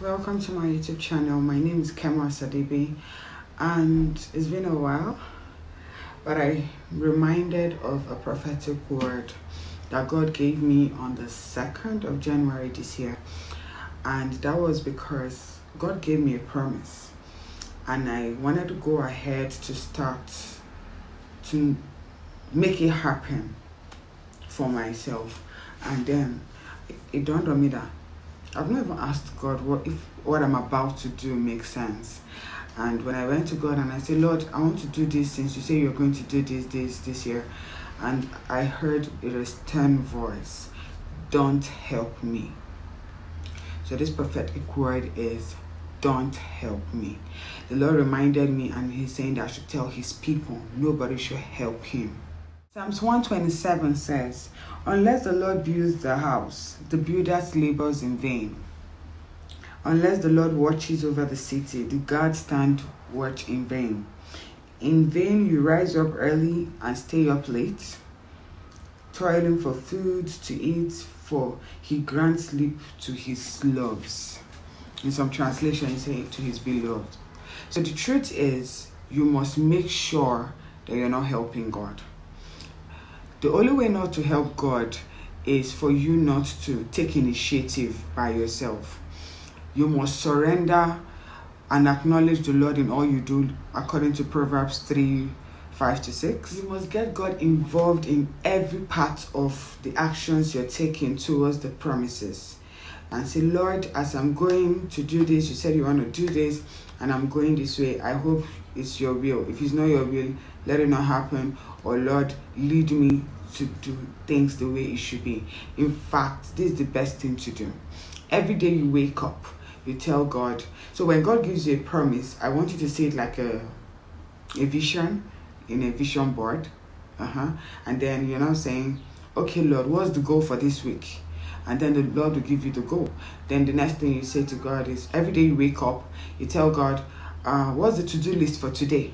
welcome to my YouTube channel. My name is Kema Osadebe, and it's been a while, but I reminded of a prophetic word that God gave me on the 2nd of January this year, and that was because God gave me a promise, and I wanted to go ahead to start to make it happen for myself, and then it dawned on me that I've not even asked God what if what I'm about to do makes sense. And when I went to God and I said, Lord, I want to do this since you say you're going to do this, this, this year. And I heard a stern voice, don't help me. So this prophetic word is don't help me. The Lord reminded me and he's saying that I should tell his people nobody should help him. Psalms 127 says, Unless the Lord builds the house, the builders labors in vain. Unless the Lord watches over the city, the guards stand watch in vain. In vain you rise up early and stay up late, toiling for food to eat, for he grants sleep to his loves. In some translations, say to his beloved. So the truth is, you must make sure that you're not helping God. The only way not to help God is for you not to take initiative by yourself. You must surrender and acknowledge the Lord in all you do, according to Proverbs 3 5 to 6. You must get God involved in every part of the actions you're taking towards the promises. And say, Lord, as I'm going to do this, you said you want to do this, and I'm going this way. I hope it's your will. If it's not your will, let it not happen. Or Lord, lead me to do things the way it should be. In fact, this is the best thing to do. Every day you wake up, you tell God. So when God gives you a promise, I want you to see it like a a vision in a vision board. Uh-huh. And then you're now saying, Okay, Lord, what's the goal for this week? and then the Lord will give you the goal. Then the next thing you say to God is every day you wake up, you tell God, uh, what's the to-do list for today?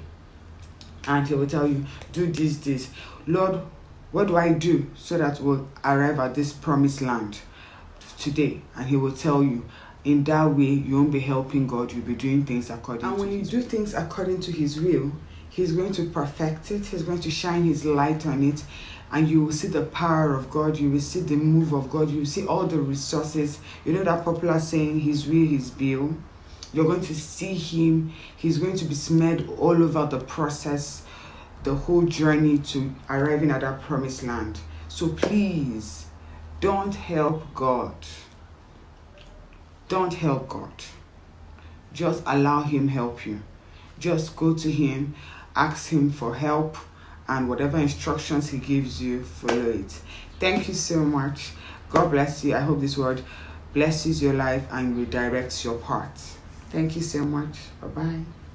And he will tell you, do this, this. Lord, what do I do so that we'll arrive at this promised land today? And he will tell you, in that way, you won't be helping God, you'll be doing things according and when you do things according to his will, he's going to perfect it, he's going to shine his light on it, and you will see the power of God, you will see the move of God, you will see all the resources. You know that popular saying, His will, His bill. You're going to see Him, He's going to be smeared all over the process, the whole journey to arriving at that promised land. So please, don't help God. Don't help God. Just allow Him help you. Just go to Him, ask Him for help and whatever instructions he gives you, follow it. Thank you so much. God bless you. I hope this word blesses your life and redirects your path. Thank you so much. Bye bye.